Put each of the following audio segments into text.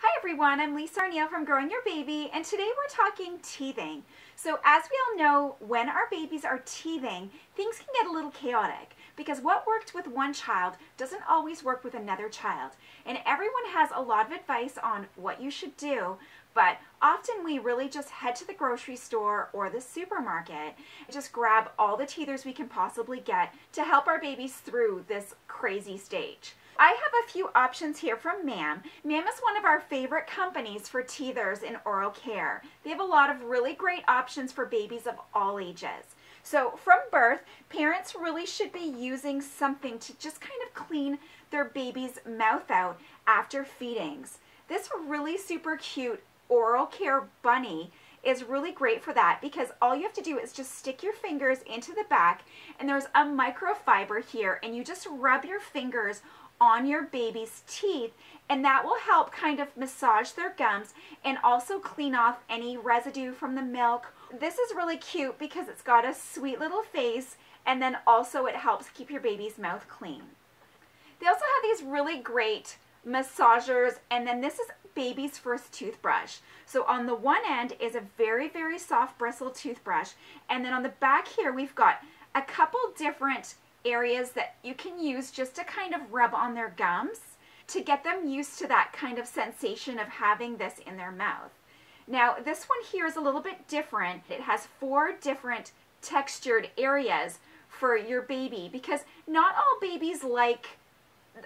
Hi everyone, I'm Lisa Arneill from Growing Your Baby and today we're talking teething. So as we all know, when our babies are teething, things can get a little chaotic because what worked with one child doesn't always work with another child. And everyone has a lot of advice on what you should do, but often we really just head to the grocery store or the supermarket and just grab all the teethers we can possibly get to help our babies through this crazy stage. I have a few options here from MAM. MAM is one of our favorite companies for teethers in oral care. They have a lot of really great options for babies of all ages. So from birth, parents really should be using something to just kind of clean their baby's mouth out after feedings. This really super cute oral care bunny is really great for that because all you have to do is just stick your fingers into the back and there's a microfiber here and you just rub your fingers on your baby's teeth and that will help kind of massage their gums and also clean off any residue from the milk. This is really cute because it's got a sweet little face and then also it helps keep your baby's mouth clean. They also have these really great massagers and then this is baby's first toothbrush. So on the one end is a very, very soft bristle toothbrush and then on the back here we've got a couple different areas that you can use just to kind of rub on their gums to get them used to that kind of sensation of having this in their mouth. Now this one here is a little bit different. It has four different textured areas for your baby because not all babies like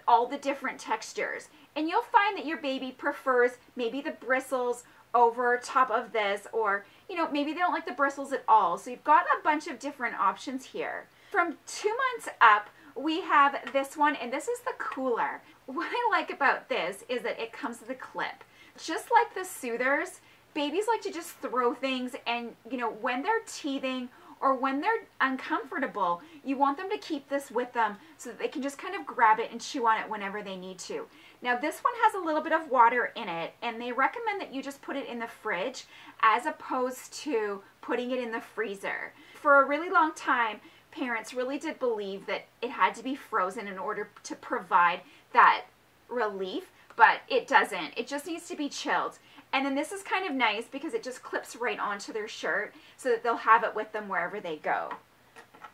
all the different textures. And you'll find that your baby prefers maybe the bristles over top of this or, you know, maybe they don't like the bristles at all. So you've got a bunch of different options here. From two months up, we have this one, and this is the cooler. What I like about this is that it comes with a clip. Just like the soothers, babies like to just throw things, and you know, when they're teething or when they're uncomfortable, you want them to keep this with them so that they can just kind of grab it and chew on it whenever they need to. Now this one has a little bit of water in it and they recommend that you just put it in the fridge as opposed to putting it in the freezer. For a really long time, parents really did believe that it had to be frozen in order to provide that relief, but it doesn't. It just needs to be chilled. And then this is kind of nice because it just clips right onto their shirt so that they'll have it with them wherever they go.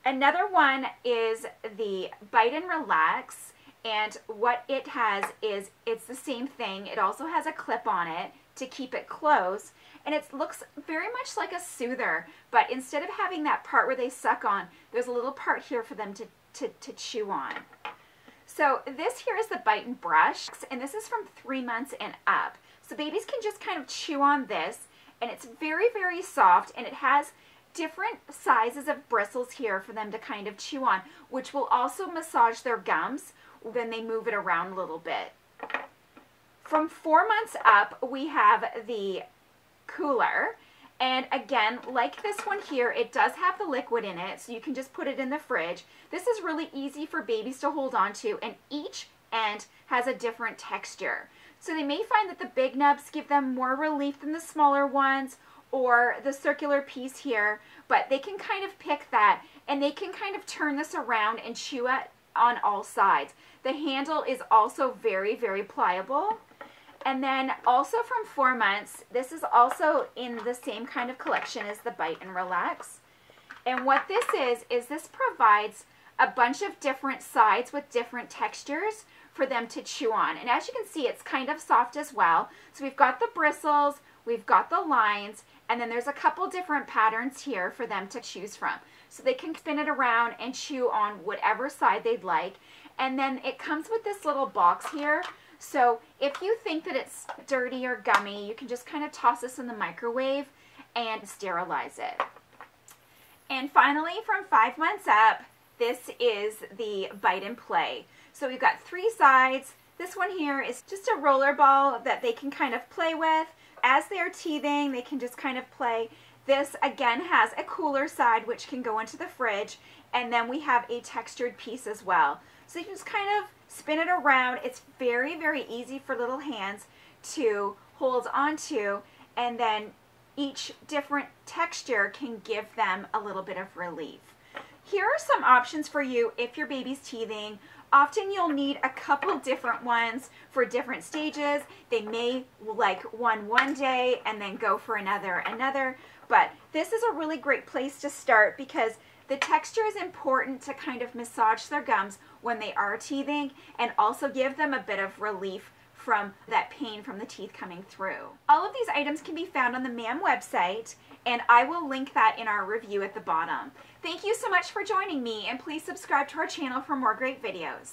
Another one is the Bite and Relax. And what it has is it's the same thing. It also has a clip on it to keep it closed and it looks very much like a soother, but instead of having that part where they suck on, there's a little part here for them to, to, to chew on. So this here is the Bite and Brush, and this is from three months and up. So babies can just kind of chew on this, and it's very, very soft, and it has different sizes of bristles here for them to kind of chew on, which will also massage their gums when they move it around a little bit. From four months up, we have the cooler. And again, like this one here, it does have the liquid in it, so you can just put it in the fridge. This is really easy for babies to hold on to, and each end has a different texture. So they may find that the big nubs give them more relief than the smaller ones, or the circular piece here, but they can kind of pick that, and they can kind of turn this around and chew it on all sides. The handle is also very, very pliable. And then also from Four Months, this is also in the same kind of collection as the Bite and Relax. And what this is, is this provides a bunch of different sides with different textures for them to chew on. And as you can see, it's kind of soft as well. So we've got the bristles, we've got the lines, and then there's a couple different patterns here for them to choose from. So they can spin it around and chew on whatever side they'd like. And then it comes with this little box here so if you think that it's dirty or gummy, you can just kind of toss this in the microwave and sterilize it. And finally, from five months up, this is the Bite and Play. So we've got three sides. This one here is just a roller ball that they can kind of play with. As they're teething, they can just kind of play. This again has a cooler side which can go into the fridge and then we have a textured piece as well. So you can just kind of spin it around. It's very, very easy for little hands to hold onto and then each different texture can give them a little bit of relief. Here are some options for you if your baby's teething Often you'll need a couple different ones for different stages. They may like one one day and then go for another another. But this is a really great place to start because the texture is important to kind of massage their gums when they are teething and also give them a bit of relief from that pain from the teeth coming through. All of these items can be found on the MAM website and I will link that in our review at the bottom. Thank you so much for joining me and please subscribe to our channel for more great videos.